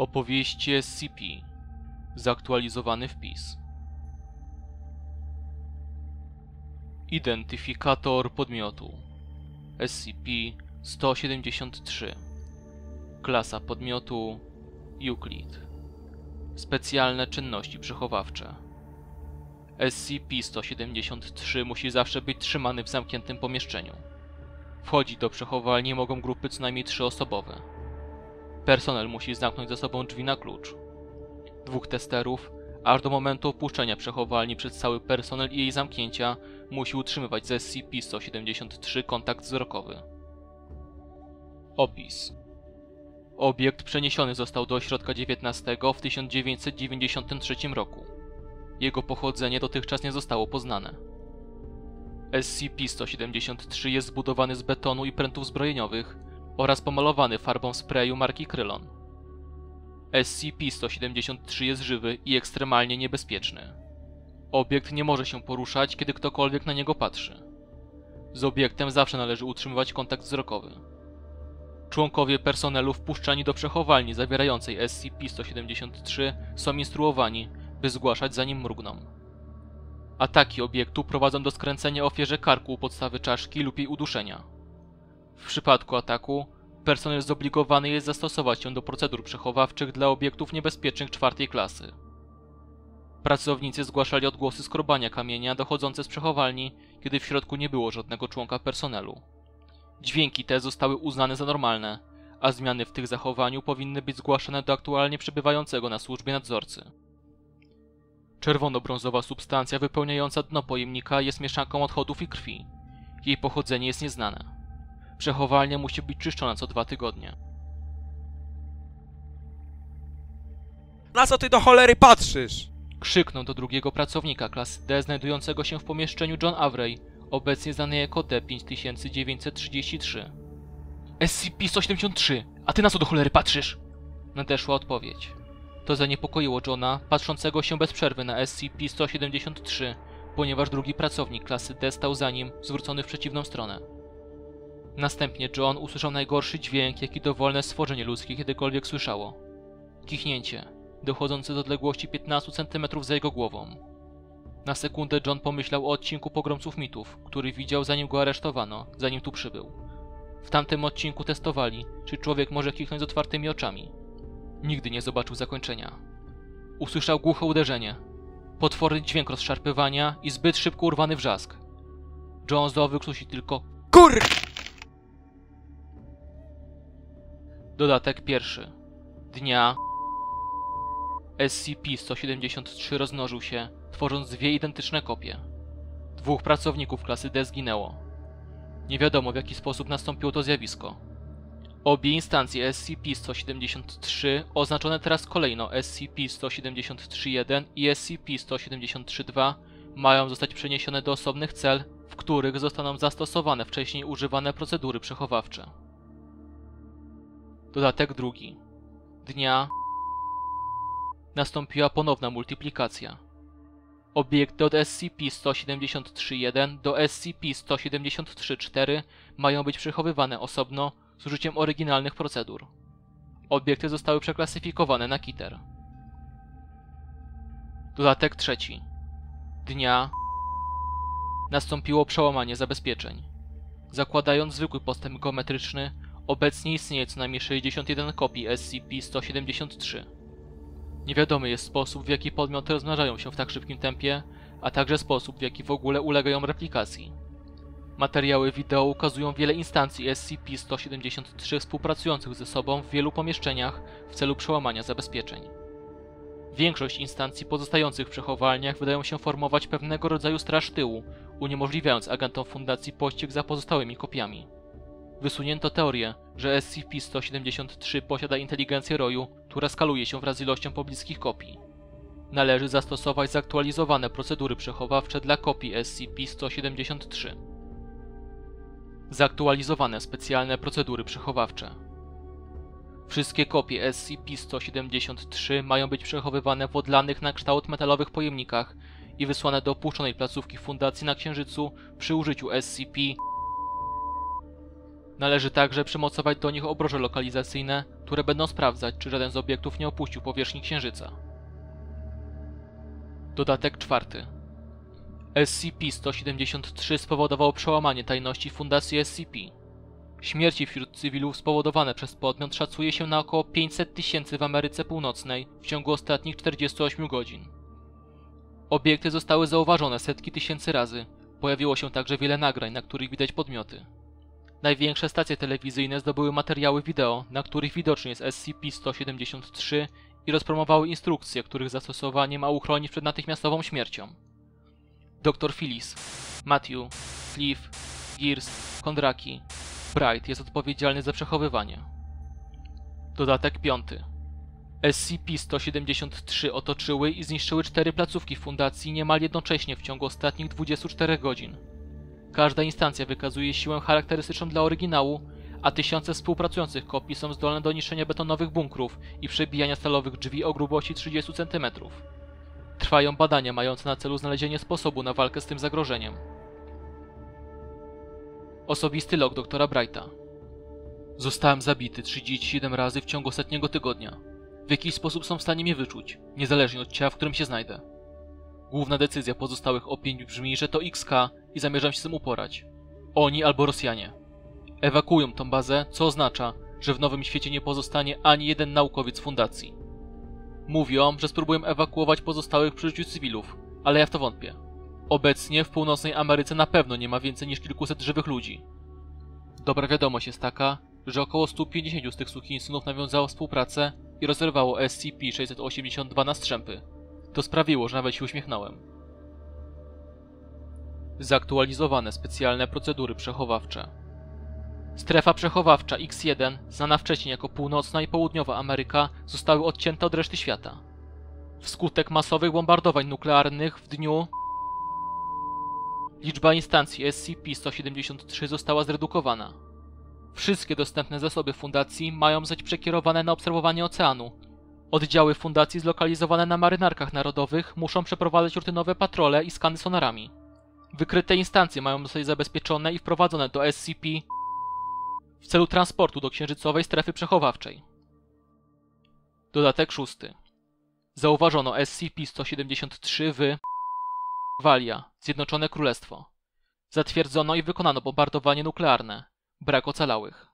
Opowieści SCP. Zaktualizowany wpis. Identyfikator podmiotu SCP-173 Klasa podmiotu Euclid Specjalne czynności przechowawcze SCP-173 musi zawsze być trzymany w zamkniętym pomieszczeniu. Wchodzić do przechowalni mogą grupy co najmniej trzyosobowe. Personel musi zamknąć za sobą drzwi na klucz. Dwóch testerów, aż do momentu opuszczenia przechowalni przez cały personel i jej zamknięcia, musi utrzymywać z SCP-173 kontakt wzrokowy. Opis Obiekt przeniesiony został do ośrodka XIX w 1993 roku. Jego pochodzenie dotychczas nie zostało poznane. SCP-173 jest zbudowany z betonu i prętów zbrojeniowych oraz pomalowany farbą sprayu marki Krylon. SCP-173 jest żywy i ekstremalnie niebezpieczny. Obiekt nie może się poruszać, kiedy ktokolwiek na niego patrzy. Z obiektem zawsze należy utrzymywać kontakt wzrokowy. Członkowie personelu wpuszczani do przechowalni zawierającej SCP-173 są instruowani, by zgłaszać zanim mrugną. Ataki obiektu prowadzą do skręcenia ofierze karku u podstawy czaszki lub jej uduszenia. W przypadku ataku, personel zobligowany jest zastosować się do procedur przechowawczych dla obiektów niebezpiecznych czwartej klasy. Pracownicy zgłaszali odgłosy skrobania kamienia dochodzące z przechowalni, kiedy w środku nie było żadnego członka personelu. Dźwięki te zostały uznane za normalne, a zmiany w tych zachowaniu powinny być zgłaszane do aktualnie przebywającego na służbie nadzorcy. Czerwono-brązowa substancja wypełniająca dno pojemnika jest mieszanką odchodów i krwi. Jej pochodzenie jest nieznane. Przechowalnia musi być czyszczona co dwa tygodnie. Na co ty do cholery patrzysz? Krzyknął do drugiego pracownika klasy D znajdującego się w pomieszczeniu John Avery, obecnie znany jako D5933. SCP-173, a ty na co do cholery patrzysz? Nadeszła odpowiedź. To zaniepokoiło Johna, patrzącego się bez przerwy na SCP-173, ponieważ drugi pracownik klasy D stał za nim, zwrócony w przeciwną stronę. Następnie John usłyszał najgorszy dźwięk, jaki dowolne stworzenie ludzkie kiedykolwiek słyszało. Kichnięcie, dochodzące do odległości 15 cm za jego głową. Na sekundę John pomyślał o odcinku Pogromców Mitów, który widział zanim go aresztowano, zanim tu przybył. W tamtym odcinku testowali, czy człowiek może kichnąć z otwartymi oczami. Nigdy nie zobaczył zakończenia. Usłyszał głuche uderzenie, potworny dźwięk rozszarpywania i zbyt szybko urwany wrzask. John zdołał wykrztusić tylko Kur... Dodatek pierwszy. Dnia SCP-173 rozmnożył się, tworząc dwie identyczne kopie. Dwóch pracowników klasy D zginęło. Nie wiadomo w jaki sposób nastąpiło to zjawisko. Obie instancje SCP-173, oznaczone teraz kolejno SCP-173-1 i SCP-173-2, mają zostać przeniesione do osobnych cel, w których zostaną zastosowane wcześniej używane procedury przechowawcze. Dodatek drugi. Dnia nastąpiła ponowna multiplikacja. Obiekty od SCP-173-1 do SCP-173-4 mają być przechowywane osobno z użyciem oryginalnych procedur. Obiekty zostały przeklasyfikowane na Kiter. Dodatek trzeci. Dnia nastąpiło przełamanie zabezpieczeń. Zakładając zwykły postęp geometryczny, obecnie istnieje co najmniej 61 kopii SCP-173. Niewiadomy jest sposób, w jaki podmioty rozmnażają się w tak szybkim tempie, a także sposób, w jaki w ogóle ulegają replikacji. Materiały wideo ukazują wiele instancji SCP-173 współpracujących ze sobą w wielu pomieszczeniach w celu przełamania zabezpieczeń. Większość instancji pozostających w przechowalniach wydają się formować pewnego rodzaju straż tyłu, uniemożliwiając agentom Fundacji pościg za pozostałymi kopiami. Wysunięto teorię, że SCP-173 posiada inteligencję roju, która skaluje się wraz z ilością pobliskich kopii. Należy zastosować zaktualizowane procedury przechowawcze dla kopii SCP-173. Zaktualizowane specjalne procedury przechowawcze. Wszystkie kopie SCP-173 mają być przechowywane w odlanych na kształt metalowych pojemnikach i wysłane do opuszczonej placówki Fundacji na Księżycu przy użyciu SCP Należy także przymocować do nich obroże lokalizacyjne, które będą sprawdzać, czy żaden z obiektów nie opuścił powierzchni Księżyca. Dodatek czwarty. SCP-173 spowodował przełamanie tajności Fundacji SCP. Śmierci wśród cywilów spowodowane przez podmiot szacuje się na około 500 tysięcy w Ameryce Północnej w ciągu ostatnich 48 godzin. Obiekty zostały zauważone setki tysięcy razy. Pojawiło się także wiele nagrań, na których widać podmioty. Największe stacje telewizyjne zdobyły materiały wideo, na których widoczny jest SCP-173 i rozpromowały instrukcje, których zastosowanie ma uchronić przed natychmiastową śmiercią. Dr Phyllis, Matthew, Cliff, Gears, Kondraki, Bright jest odpowiedzialny za przechowywanie. Dodatek 5. SCP-173 otoczyły i zniszczyły cztery placówki fundacji niemal jednocześnie w ciągu ostatnich 24 godzin. Każda instancja wykazuje siłę charakterystyczną dla oryginału, a tysiące współpracujących kopii są zdolne do niszczenia betonowych bunkrów i przebijania stalowych drzwi o grubości 30 cm. Trwają badania mające na celu znalezienie sposobu na walkę z tym zagrożeniem. Osobisty log doktora Brighta. Zostałem zabity 37 razy w ciągu ostatniego tygodnia. W jakiś sposób są w stanie mnie wyczuć, niezależnie od ciała, w którym się znajdę. Główna decyzja pozostałych o pięć brzmi, że to XK i zamierzam się z tym uporać. Oni albo Rosjanie. Ewakuują tą bazę, co oznacza, że w nowym świecie nie pozostanie ani jeden naukowiec fundacji. Mówią, że spróbują ewakuować pozostałych przy życiu cywilów, ale ja w to wątpię. Obecnie w północnej Ameryce na pewno nie ma więcej niż kilkuset żywych ludzi. Dobra wiadomość jest taka, że około 150 z tych suchinsynów nawiązało współpracę i rozerwało SCP-682 na strzępy. To sprawiło, że nawet się uśmiechnąłem. Zaktualizowane specjalne procedury przechowawcze. Strefa przechowawcza X1, znana wcześniej jako Północna i Południowa Ameryka, zostały odcięte od reszty świata. Wskutek masowych bombardowań nuklearnych w dniu liczba instancji SCP-173 została zredukowana. Wszystkie dostępne zasoby fundacji mają zostać przekierowane na obserwowanie oceanu. Oddziały fundacji zlokalizowane na marynarkach narodowych muszą przeprowadzać rutynowe patrole i skany sonarami. Wykryte instancje mają zostać zabezpieczone i wprowadzone do SCP w celu transportu do księżycowej strefy przechowawczej. Dodatek szósty. Zauważono SCP-173 w Walia, Zjednoczone Królestwo. Zatwierdzono i wykonano bombardowanie nuklearne. Brak ocalałych.